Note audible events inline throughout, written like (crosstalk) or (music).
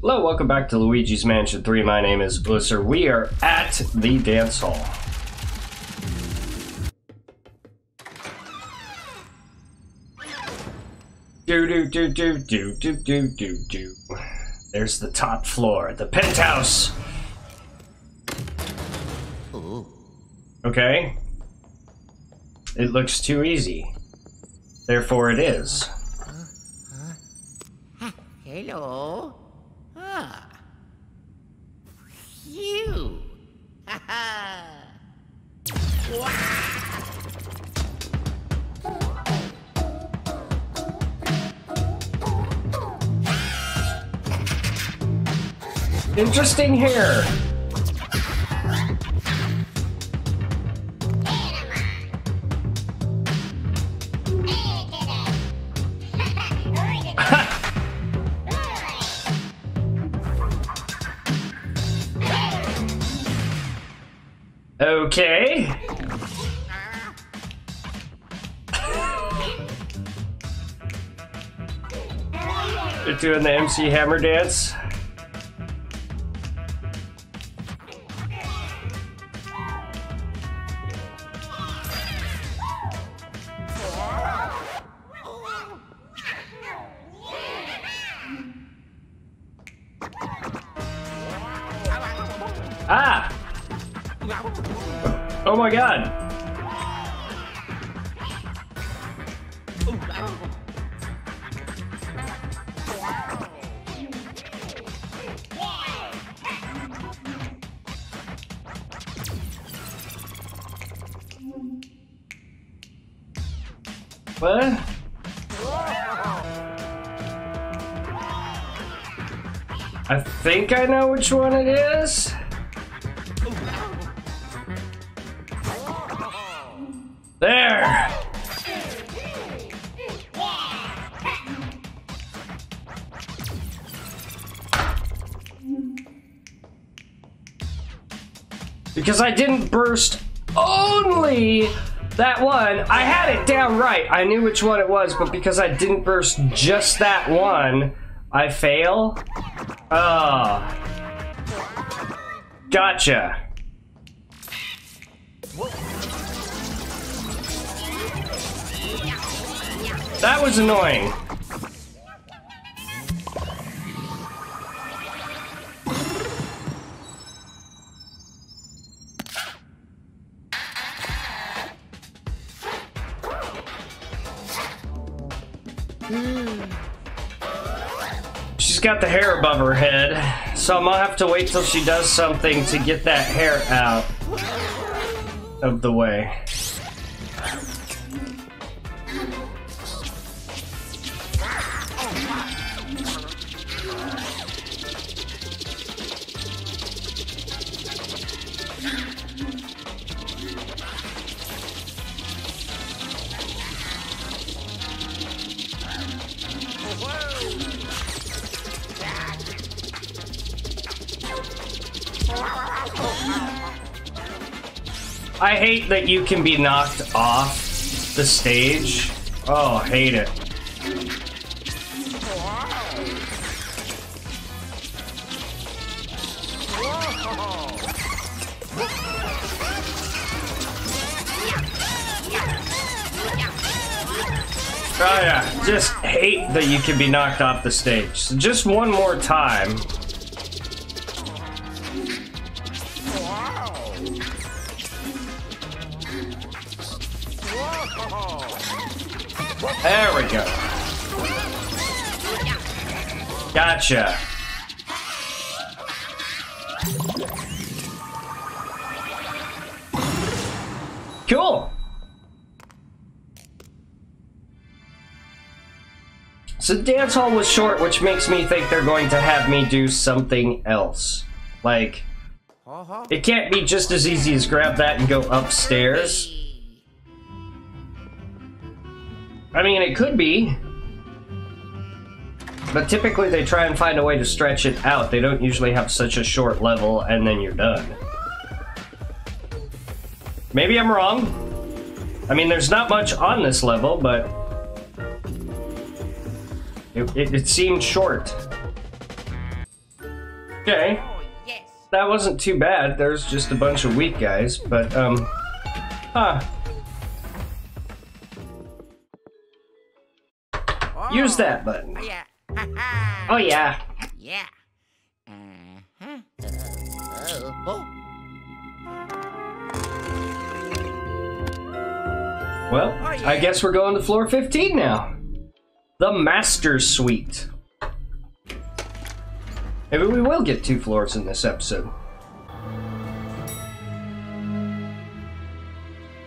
Hello, welcome back to Luigi's Mansion 3. My name is Blisser. We are at the dance hall. Do do do do do do do do do. There's the top floor, the penthouse. Okay. It looks too easy. Therefore it is. Hello. Ah. You. Ha ha. Interesting hair. Okay. They're doing the MC Hammer dance. Oh my god! What? I think I know which one it is. Because I didn't burst only that one. I had it down right. I knew which one it was, but because I didn't burst just that one, I fail. Oh. Gotcha. That was annoying. She's got the hair above her head, so I'm gonna have to wait till she does something to get that hair out of the way. That you can be knocked off the stage. Oh, hate it. Oh yeah, just hate that you can be knocked off the stage. So just one more time. Gotcha. Cool. So dance hall was short, which makes me think they're going to have me do something else. Like, uh-huh. it can't be just as easy as grab that and go upstairs. I mean, it could be. But typically they try and find a way to stretch it out. They don't usually have such a short level and then you're done. Maybe I'm wrong. I mean, there's not much on this level, but... It, it, it seemed short. Okay. Oh. That wasn't too bad. There's just a bunch of weak guys, but, um. Huh. Use that button. Yeah. Ha ha. Oh, yeah. Yeah. Uh-huh. Uh, oh. Well, Oh, yeah. I guess we're going to floor 15 now. The Master Suite. Maybe we will get two floors in this episode.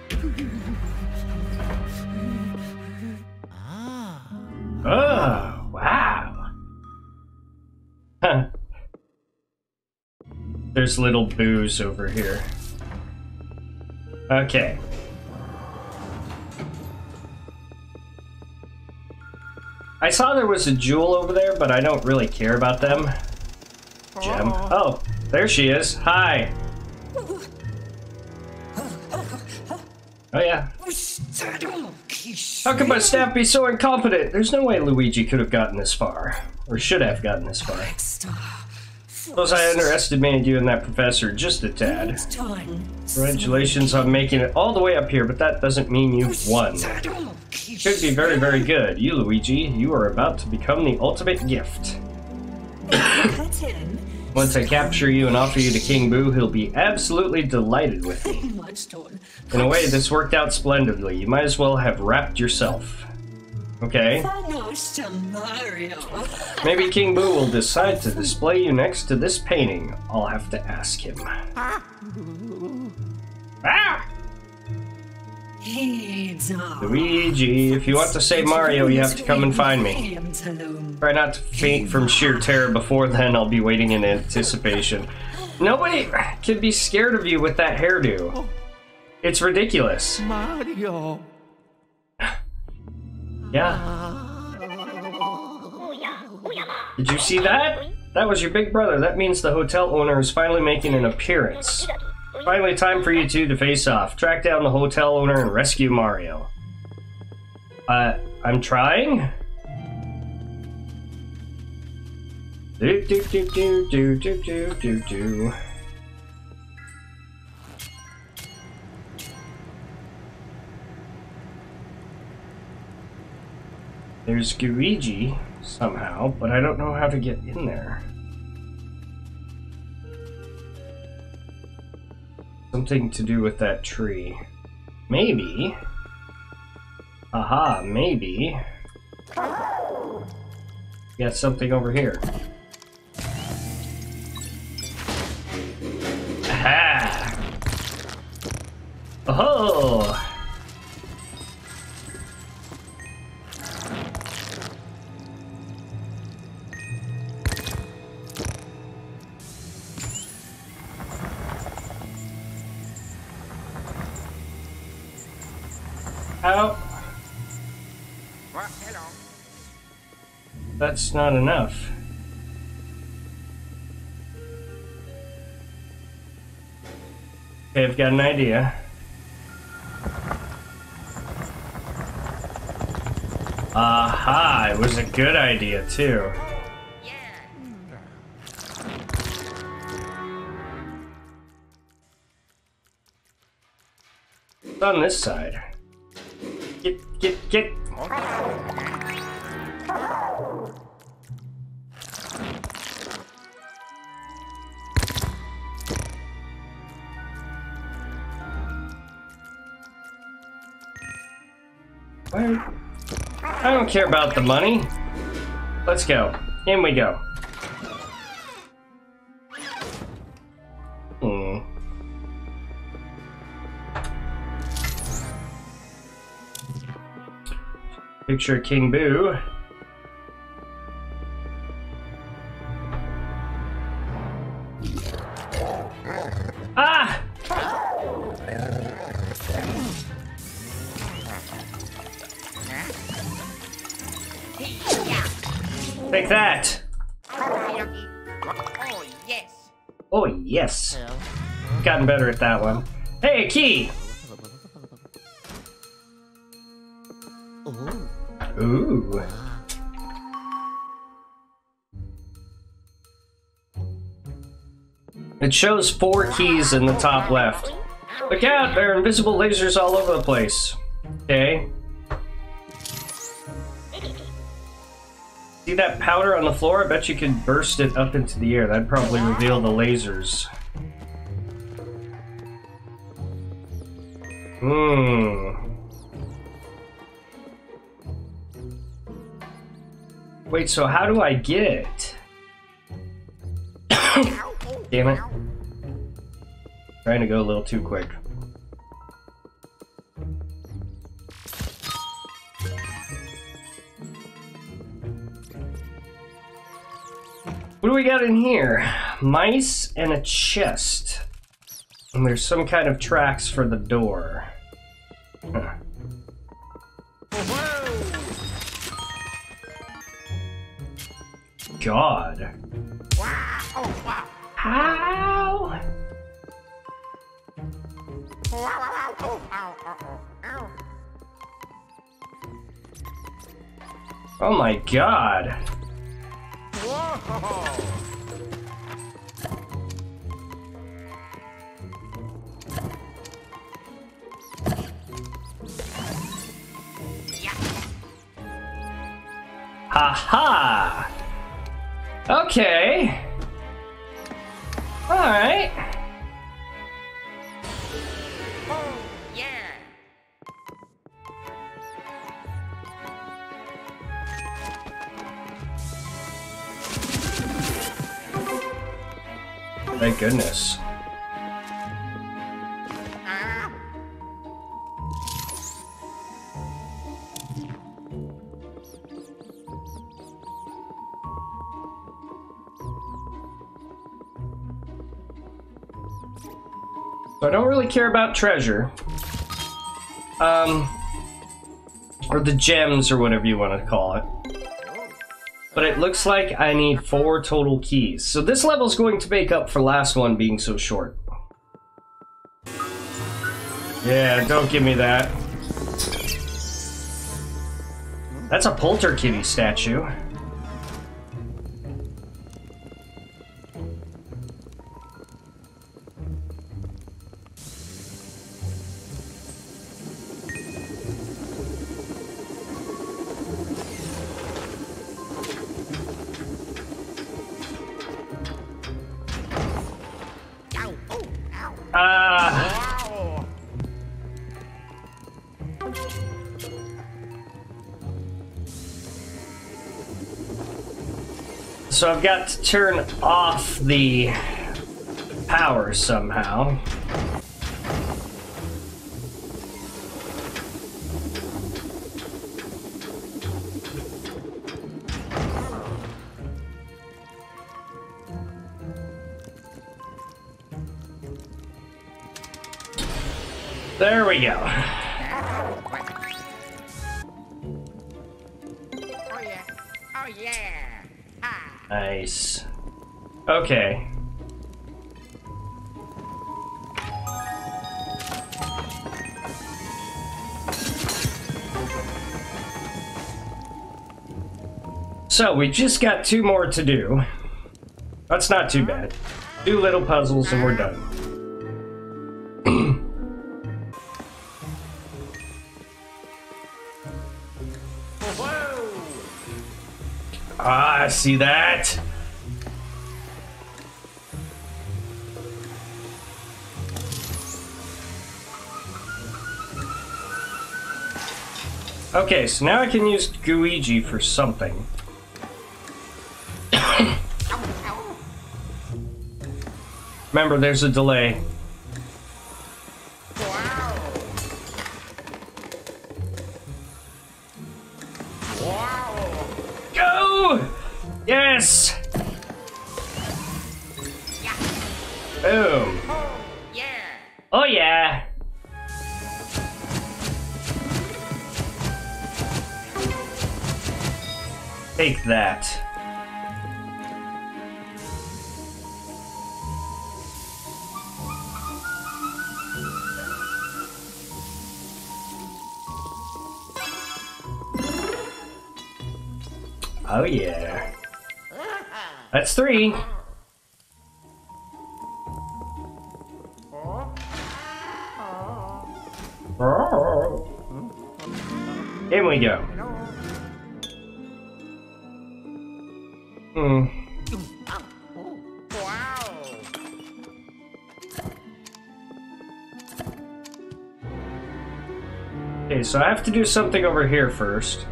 (laughs) Ah. There's little Boos over here. Okay. I saw there was a jewel over there, but I don't really care about them. Gem. Oh. oh, there she is. Hi. Oh yeah. How could my staff be so incompetent? There's no way Luigi could have gotten this far. Or should have gotten this far. Suppose I underestimated you and that professor just a tad. Congratulations on making it all the way up here, but that doesn't mean you've won. Could be very, very good. You, Luigi, you are about to become the ultimate gift. Once I capture you and offer you to King Boo, he'll be absolutely delighted with me. In a way, this worked out splendidly. You might as well have wrapped yourself. Okay. Maybe King Boo will decide to display you next to this painting. I'll have to ask him. Ah! Luigi, if you want to save Mario, you have to come and find me. Try not to faint from sheer terror before then, I'll be waiting in anticipation. Nobody can be scared of you with that hairdo. It's ridiculous. Mario. Yeah. Did you see that? That was your big brother. That means the hotel owner is finally making an appearance. Finally, time for you two to face off. Track down the hotel owner and rescue Mario. Uh, I'm trying. Do do do do do do do do do. There's Luigi somehow, but I don't know how to get in there. Something to do with that tree. Maybe. Aha, maybe. Got something over here. Aha! Oh! That's not enough. Okay, I've got an idea. Aha, it was a good idea too. On this side. Get? I don't care about the money. Let's go. In we go. Picture King Boo. Ah! Take that! Oh, yes. Oh, yes. Gotten better at that one. Hey, a key! It shows four keys in the top left. Look out, there are invisible lasers all over the place. Okay. See that powder on the floor? I bet you could burst it up into the air. That'd probably reveal the lasers. Hmm. Wait, so how do I get it? (coughs) Damn it. Trying to go a little too quick. What do we got in here? Mice and a chest. And there's some kind of tracks for the door. Huh. God. How? Oh my god. Ha ha! Okay. Alright. Oh, yeah. Thank goodness. Care about treasure. Um, or the gems or whatever you want to call it. But it looks like I need four total keys. So this level is going to make up for last one being so short. Yeah, don't give me that. That's a Polterkitty statue. Got to turn off the power somehow. There we go. Okay. So we just got two more to do. That's not too bad. Two little puzzles and we're done. (clears throat) Ah, I see that? Okay, so now I can use Gooigi for something. Remember, there's a delay. Go! Yes! Take that. Oh yeah. That's three. So I have to do something over here first.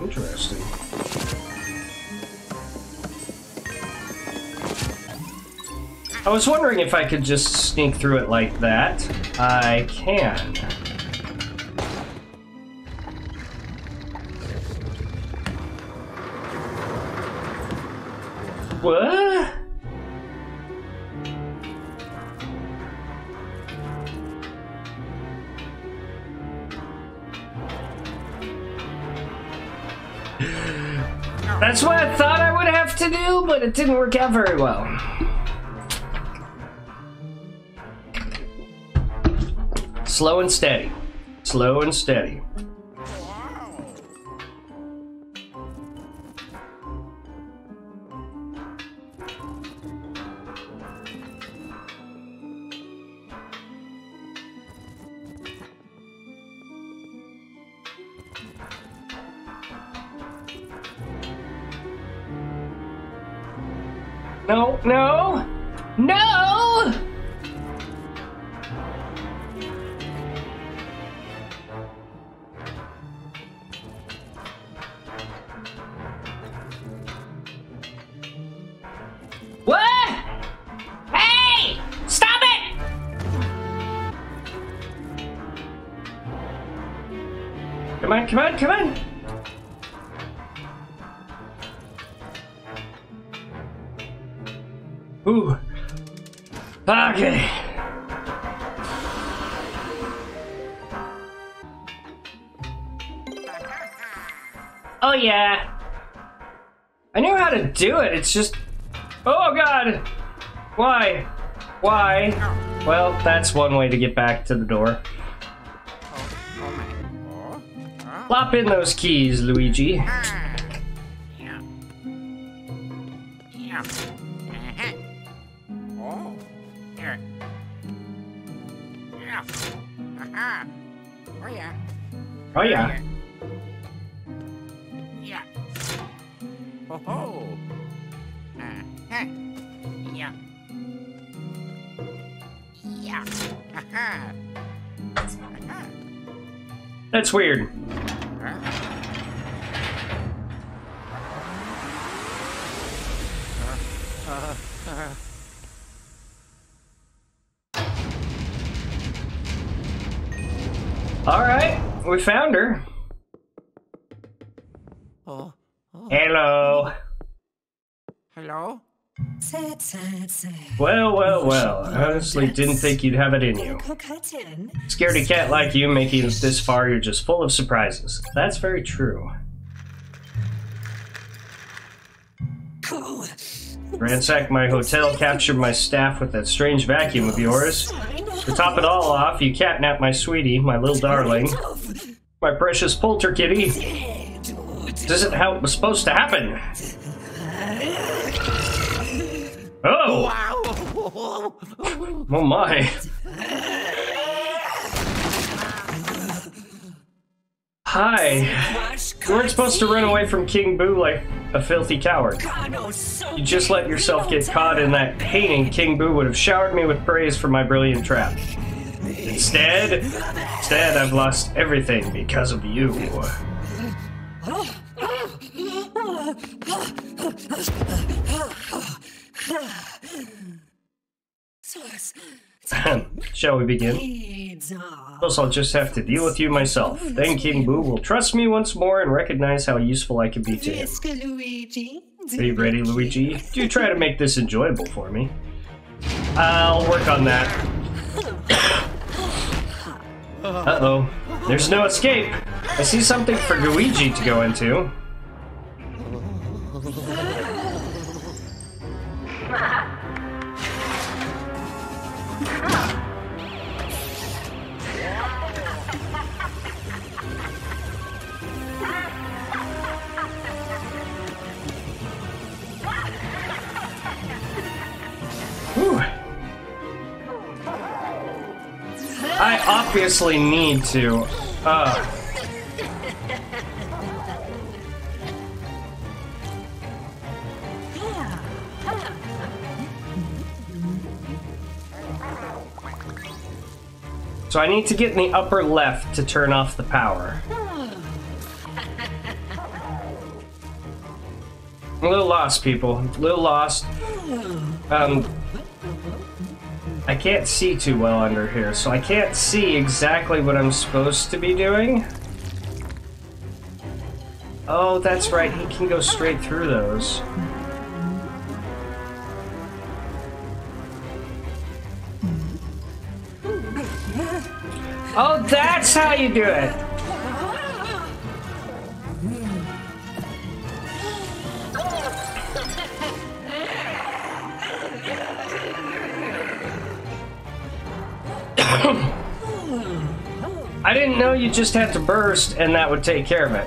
Interesting. I was wondering if I could just sneak through it like that. I can. What? That's what I thought I would have to do, but it didn't work out very well. Slow and steady. Slow and steady. Oh yeah. I knew how to do it. It's just Oh god. Why? Why? Well, that's one way to get back to the door. Plop in those keys, Luigi. Oh. Yeah. (laughs) Oh. Oh. That's weird. Honestly didn't think you'd have it in you. Scaredy cat like you making it this far, you're just full of surprises. That's very true. Ransacked my hotel, captured my staff with that strange vacuum of yours. To top it all off, you catnapped my sweetie, my little darling, my precious polter kitty. Isn't how it was supposed to happen. Oh, Wow! Oh my. Hi. You weren't supposed to run away from King Boo like a filthy coward. You just let yourself get caught in that painting. King Boo would have showered me with praise for my brilliant trap. Instead, instead, I've lost everything because of you. (laughs) Shall we begin? Suppose I'll just have to deal with you myself. Then King Boo will trust me once more and recognize how useful I can be to him. Are you ready, Luigi? Do try to make this enjoyable for me. I'll work on that. Uh-oh. There's no escape. I see something for Luigi to go into. (laughs) Whew. I obviously need to. Uh. So I need to get in the upper left to turn off the power. I'm a little lost, people. A little lost. Um, I can't see too well under here, so I can't see exactly what I'm supposed to be doing. Oh, that's right, he can go straight through those. Oh, that's how you do it! Just had to burst and that would take care of it.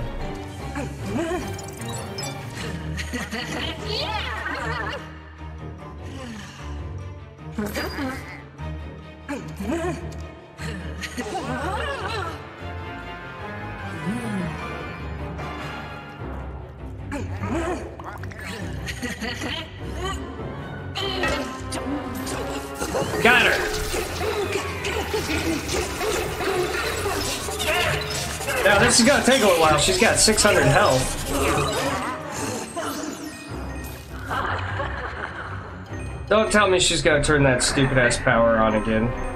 Got her. Now this is gonna take a little while. She's got 600 health. Don't tell me she's gonna turn that stupid ass power on again.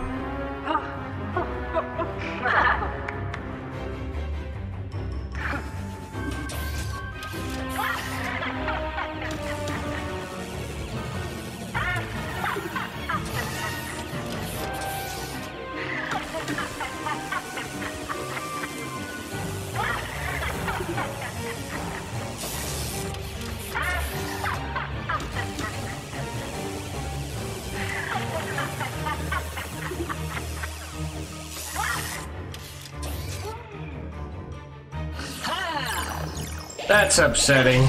That's upsetting.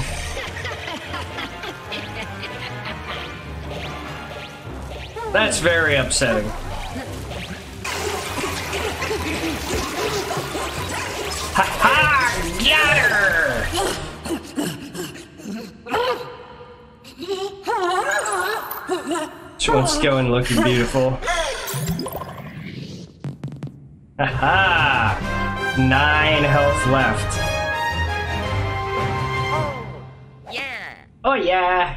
That's very upsetting. Ha ha! Got her! She wants to go and looking beautiful. Ha ha! Nine health left. Oh yeah.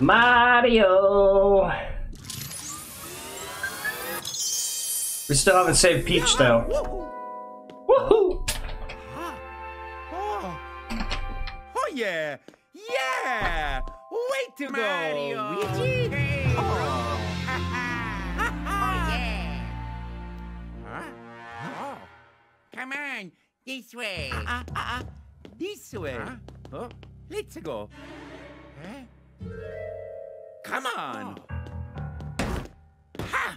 Mario. We still haven't saved Peach though. Woohoo! Oh. Oh yeah. Yeah. Way to Mario. go, Luigi. Oh. Oh, Come on, this way. Ah, ah, ah. This way. Huh? Oh, let's go. Eh? Come on. Ha!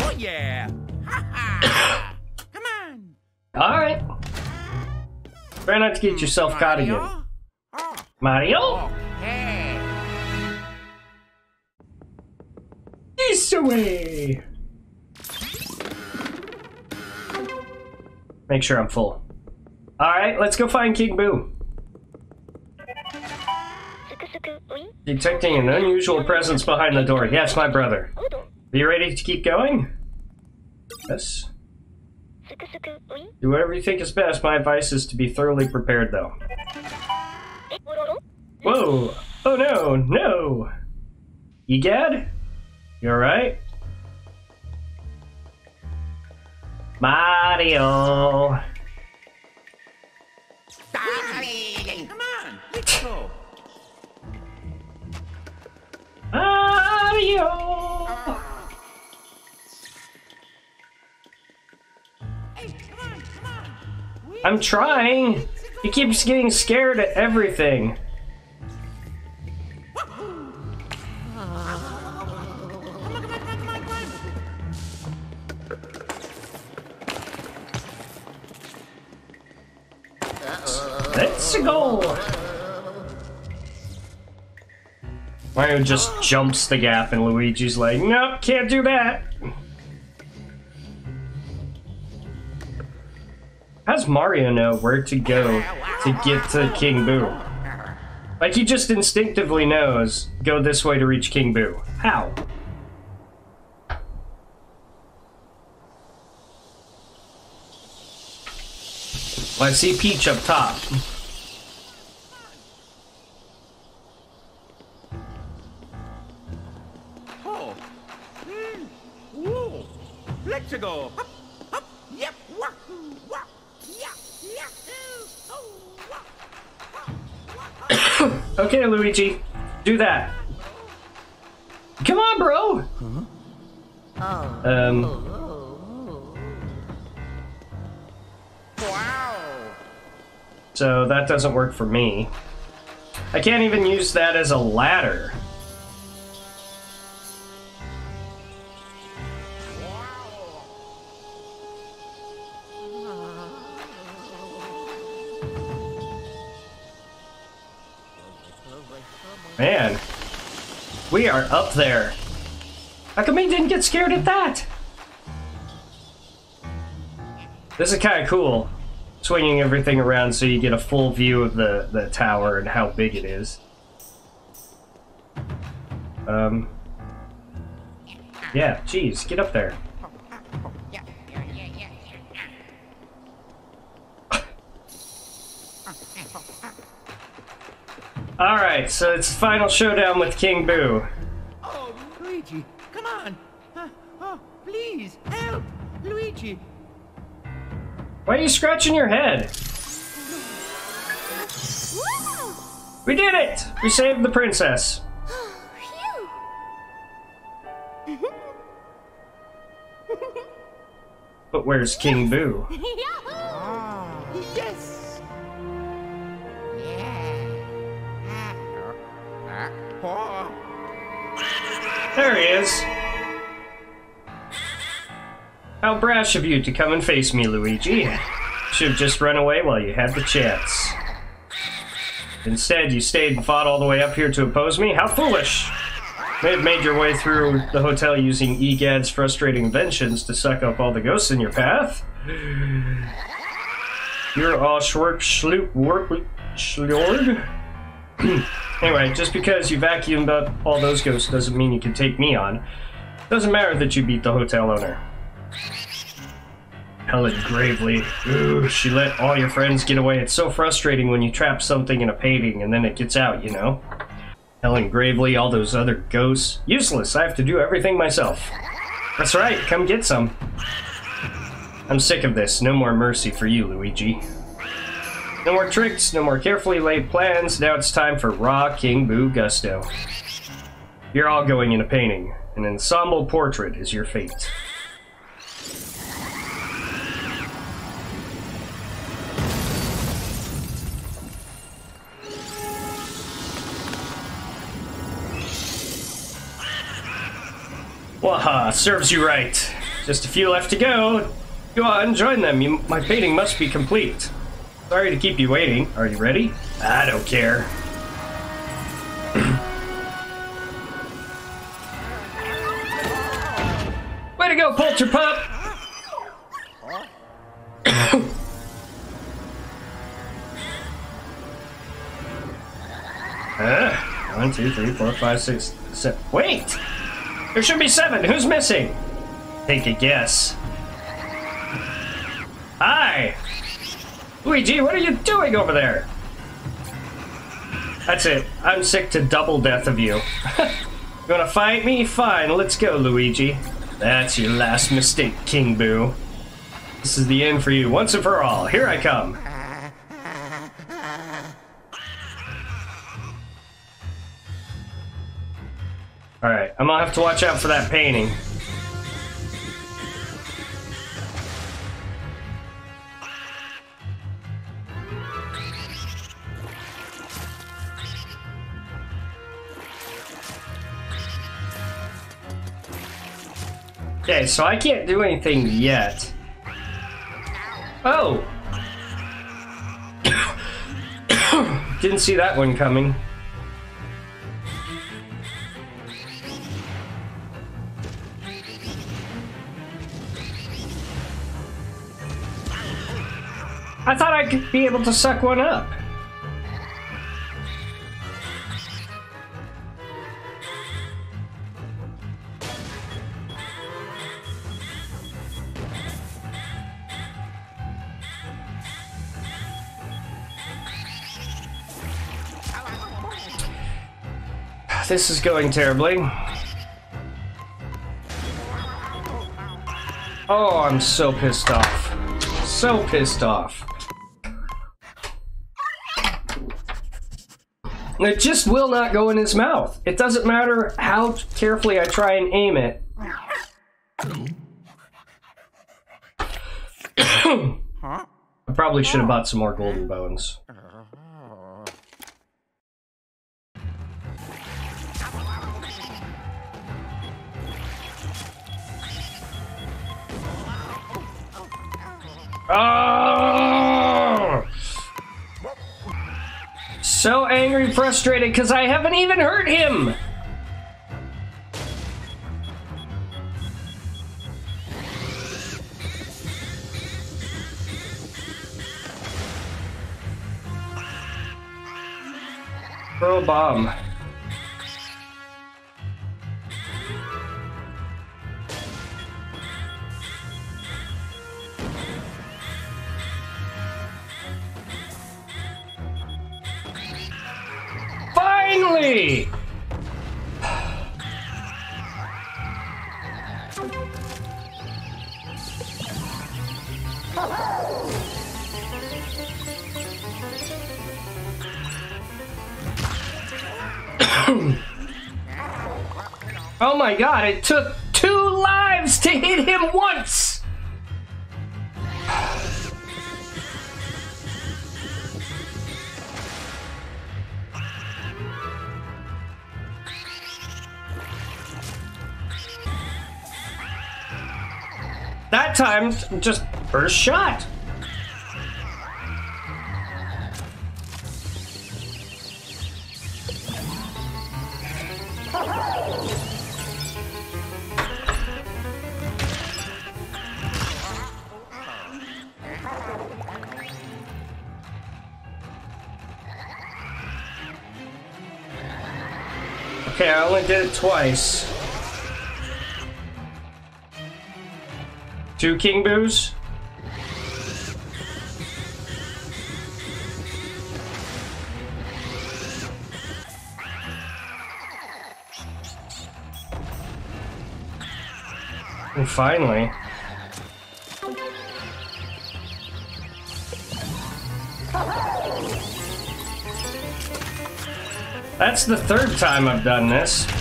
Oh yeah. Ha ha. (coughs) Come on. Alright. Try not to get yourself caught again. Mario? Oh. Mario? Oh. This way! Make sure I'm full. Alright, let's go find King Boo. Detecting an unusual presence behind the door. Yes, my brother. Are you ready to keep going? Yes. Do whatever you think is best. My advice is to be thoroughly prepared, though. Whoa! Oh no, no! Egad? You alright? Mario! Come on. Let's go. Mario! Hey, come on, come on. I'm trying! He keeps getting scared at everything. Mario just jumps the gap, and Luigi's like, nope, can't do that. How's Mario know where to go to get to King Boo? Like, he just instinctively knows, go this way to reach King Boo. How? Well, I see Peach up top. Wah. Luigi, do that. Come on, bro. Um, Wow. so that doesn't work for me. I can't even use that as a ladder. Man, we are up there. How come he didn't get scared at that? This is kind of cool. Swinging everything around so you get a full view of the, the tower and how big it is. Um. Yeah, geez, get up there. Yeah, yeah, yeah, yeah, yeah. Alright, so it's the final showdown with King Boo. Oh, Luigi, come on. Uh, oh, please, help. Luigi. Why are you scratching your head? We did it! We saved the princess. (laughs) But where's King Boo? Yes. There he is. How brash of you to come and face me, Luigi. Should have just run away while you had the chance. Instead, you stayed and fought all the way up here to oppose me? How foolish! May have made your way through the hotel using EGAD's frustrating inventions to suck up all the ghosts in your path. You're all schwerp schloop work schlord. (clears throat) Anyway, just because you vacuumed up all those ghosts doesn't mean you can take me on. Doesn't matter that you beat the hotel owner. Helen Gravely. Ooh, (sighs) she let all your friends get away. It's so frustrating when you trap something in a painting and then it gets out, you know? Helen Gravely, all those other ghosts. Useless, I have to do everything myself. That's right, come get some. I'm sick of this. No more mercy for you, Luigi. No more tricks, no more carefully laid plans. Now it's time for raw King Boo gusto. You're all going in a painting. An ensemble portrait is your fate. Waha, serves you right. Just a few left to go. Go on, join them. You, my painting must be complete. Sorry to keep you waiting. Are you ready? I don't care. (clears throat) Way to go, Polter Pup! uh, (coughs) one, two, three, four, five, six, seven. Wait! There should be seven. Who's missing? Take a guess. Hi! Luigi, what are you doing over there? That's it. I'm sick to double death of you. (laughs) you wanna fight me? Fine, let's go, Luigi. That's your last mistake, King Boo. This is the end for you, once and for all. Here I come. Alright, I'm gonna have to watch out for that painting. Okay, so I can't do anything yet. Oh! (coughs) Didn't see that one coming. I thought I'd be able to suck one up. This is going terribly. Oh, I'm so pissed off. So pissed off. It just will not go in his mouth. It doesn't matter how carefully I try and aim it. (coughs) I probably should have bought some more golden bones. Oh! So angry, frustrated, because I haven't even hurt him! A bomb. My god, it took two lives to hit him once! That time, just first shot. Twice. Two King Boos? And finally. That's the third time I've done this.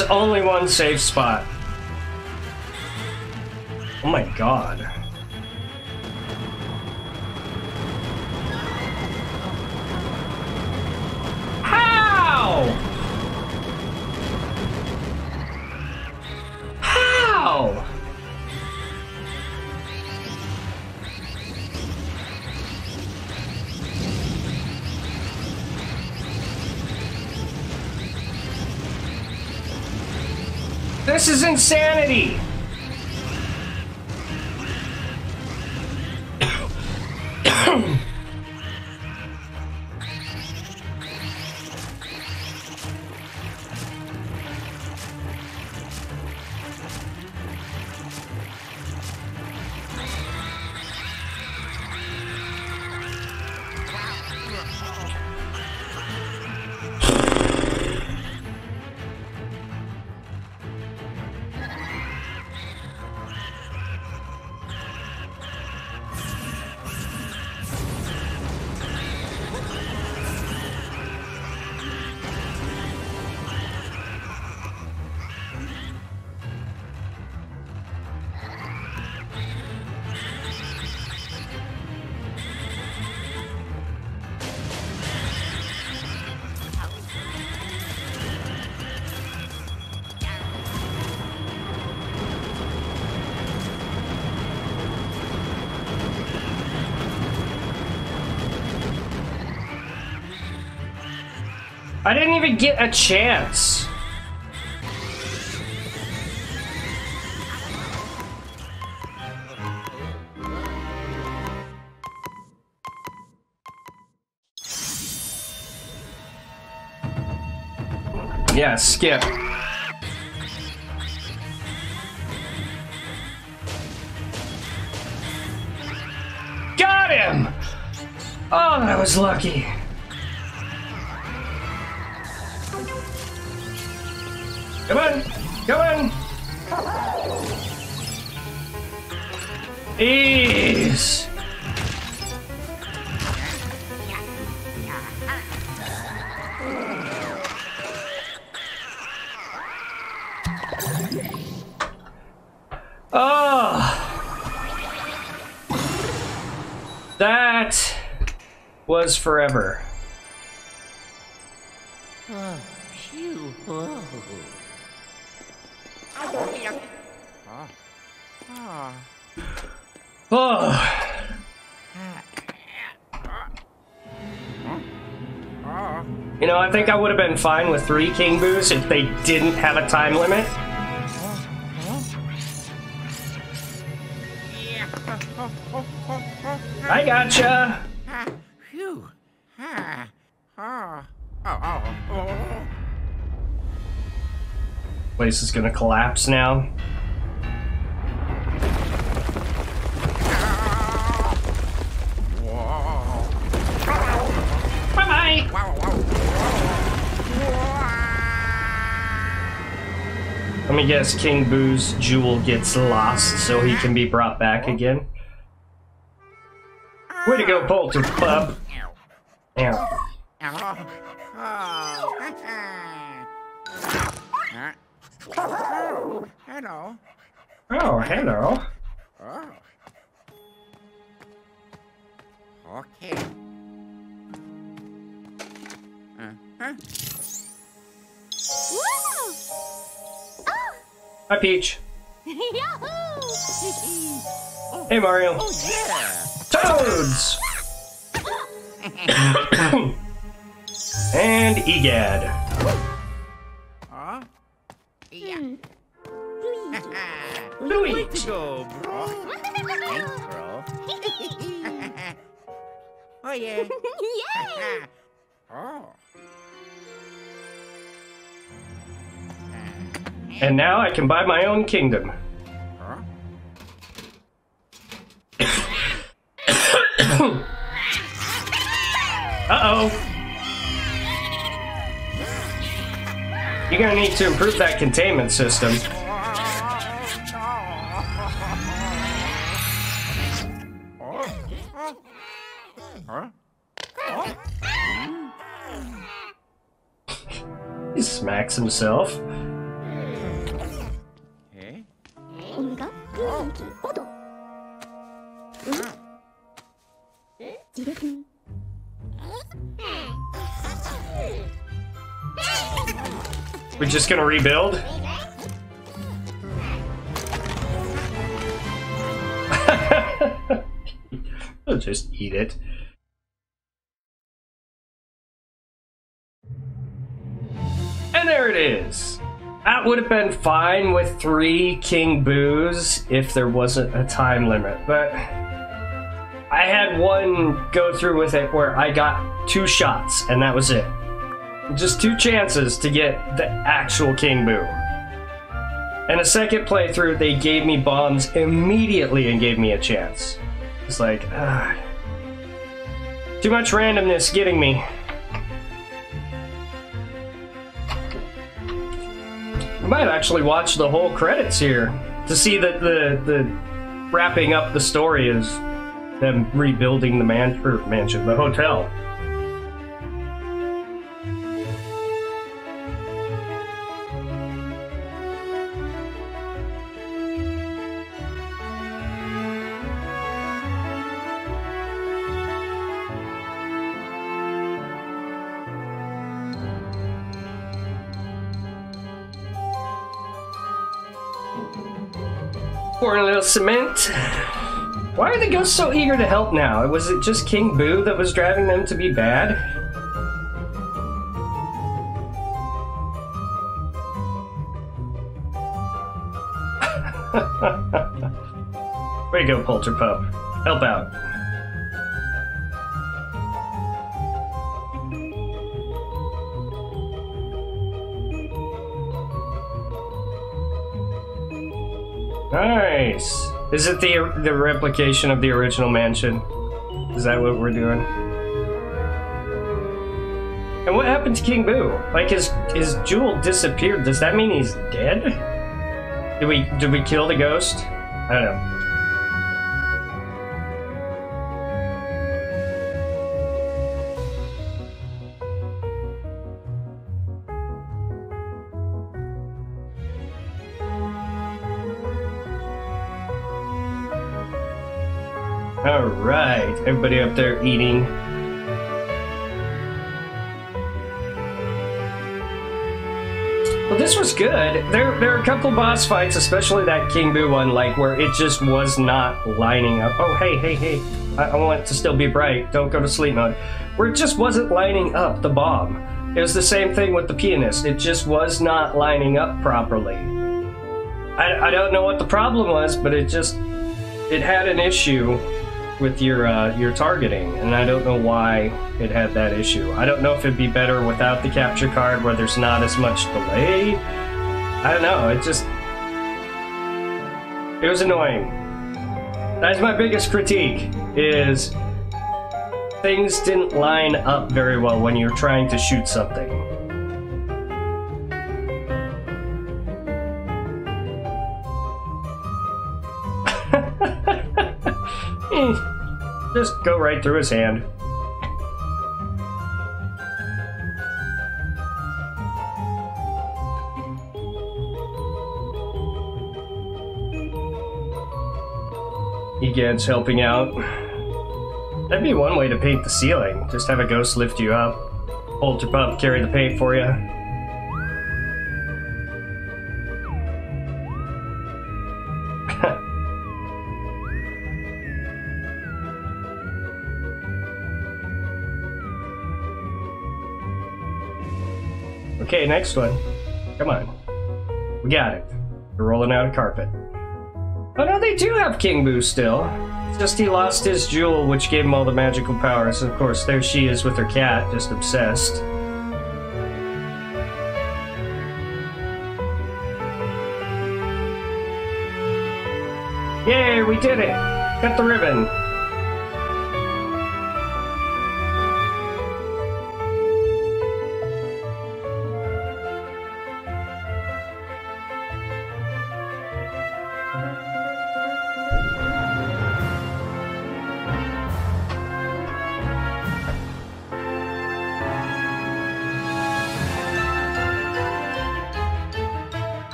There's only one safe spot. Is insanity! I didn't even get a chance. Yeah, skip. Got him! Oh, that was lucky. Come on, come on. Ease. Oh. That was forever. Oh. You know, I think I would have been fine with three King Boos if they didn't have a time limit. I gotcha. Place is gonna collapse now. Bye bye. Wow, wow. Let me guess King Boo's jewel gets lost so he can be brought back again. Way to go, Polterpup. Ow. Yeah. Oh. Hello. Oh, hello. Oh. Okay. Uh-huh. Hi, Peach. (laughs) Hey, Mario. Yeah. Toads! (coughs) and Egad. Huh? Yeah. (laughs) Luigi. Go, bro. Thanks, bro. (laughs) oh, yeah. Yay! oh. And now I can buy my own kingdom. Huh? (coughs) Uh-oh. You're gonna need to improve that containment system. He smacks himself. Just gonna rebuild? (laughs) I'll just eat it. And there it is. That would have been fine with three King Boos if there wasn't a time limit, but I had one go through with it where I got two shots and that was it. Just two chances to get the actual King Boo. And a second playthrough, they gave me bombs immediately and gave me a chance. It's like, ah. Too much randomness getting me. I might actually watch the whole credits here to see that the the wrapping up the story is them rebuilding the man mansion, the hotel. cement. Why are the ghosts so eager to help now? Was it just King Boo that was driving them to be bad? (laughs) Way to go, Polterpup. Help out. Alright. Is it the the replication of the original mansion? Is that what we're doing? And what happened to King Boo? Like his his jewel disappeared. Does that mean he's dead? Did we did we kill the ghost? I don't know. All right, everybody up there eating. Well, this was good. There, there are a couple boss fights, especially that King Boo one, like where it just was not lining up. Oh, hey, hey, hey! I, I want it to still be bright. Don't go to sleep mode. Where it just wasn't lining up the bomb. It was the same thing with the pianist. It just was not lining up properly. I, I don't know what the problem was, but it just it had an issue with your uh, your targeting, and I don't know why it had that issue. I don't know if it'd be better without the capture card, where there's not as much delay. I don't know. It just it was annoying. That's my biggest critique. Is things didn't line up very well when you're trying to shoot something. Just go right through his hand. Egad's helping out. That'd be one way to paint the ceiling. Just have a ghost lift you up. Polterpup carry the paint for you. Next one. Come on. We got it. We're rolling out a carpet. Oh no, they do have King Boo still. It's just he lost his jewel, which gave him all the magical powers. Of course, there she is with her cat, just obsessed. Yay, we did it! Cut the ribbon.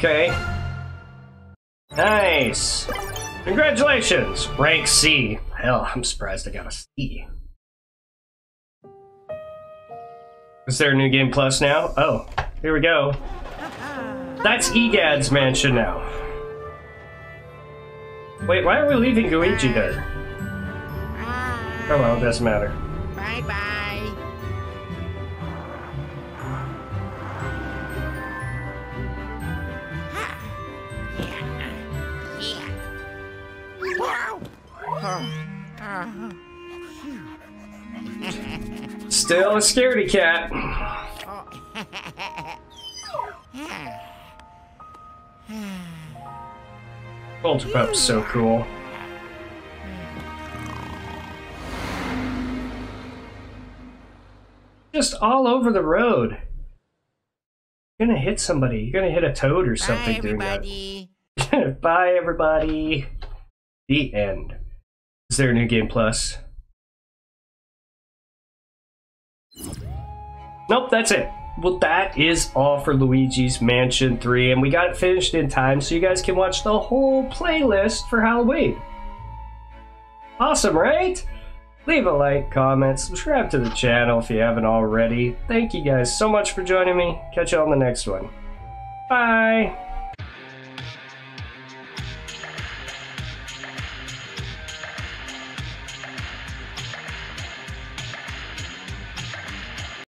Okay. Nice. Congratulations. Rank C. Hell, I'm surprised I got a C. Is there a new game plus now? Oh, here we go. That's Egad's mansion now. Wait, why are we leaving Luigi there? Oh well, it doesn't matter. Bye bye. Still a scaredy cat. Polterpup's so cool. Just all over the road. You're gonna hit somebody. You're gonna hit a toad or Bye something doing that. everybody. (laughs) Bye, everybody. The end. A new game plus? Nope, that's it. Well, that is all for Luigi's Mansion 3, and we got it finished in time so you guys can watch the whole playlist for Halloween. Awesome, right? Leave a like, comment, subscribe to the channel if you haven't already. Thank you guys so much for joining me. Catch you on the next one. Bye.